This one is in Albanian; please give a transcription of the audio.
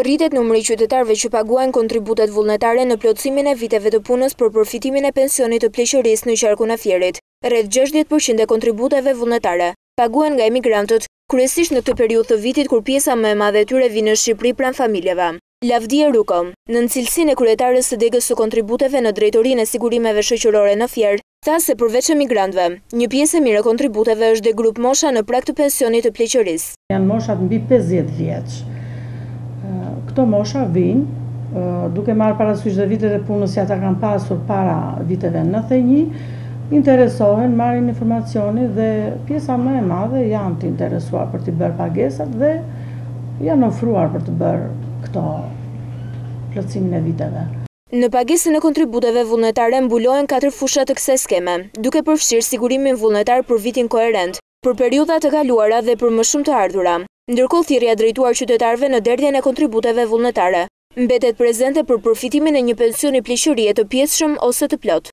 Rritet numri i qytetarëve që paguajnë kontributet vullnetare në plotësimin e viteve të punës për përfitimin e pensionit të pleqërisë në qarkun e Fierit. Rreth gjashtëdhjetë për qind e kontributeve vullnetare paguhen nga emigrantët, kryesisht në këtë periudhë të vitit kur pjesa më e madhe e tyre vijnë në Shqipëri pranë familjeve. Lavdie Ruko, nën cilësinë e kryetares së Degës së Kontributeve në Drejtorinë e Sigurimeve Shoqërore në Fier, tha se përveç emigrantëve, një pjesë e mirë e kontributeve është dhe grupmosha në prag të pensionit të pleqërisë. Janë moshat mbi pesëdhjetë vjeç. Këto mosha vijnë duke marrë parasysh dhe vitet e punës që ata kanë pasur para viteve nëntëdhjetë e një, interesohen, marrin informacionin dhe pjesa më e madhe janë të interesuar për t'i bërë pagesat dhe, janë afruar për të bërë këto plotësimin e viteve. Në pagesën e kontributeve vullnetare mbulohen katër fusha të kësaj skeme, duke përfshirë sigurimin vullnetar për vitin koherent, për periudha të kaluara dhe për më shumë të ardhura. Ndërkohë thirrja drejtuar qytetarëve në derdhjen e kontributeve vullnetare mbetet prezente për përfitimin e një pensioni pleqërie të pjesshëm ose të plotë.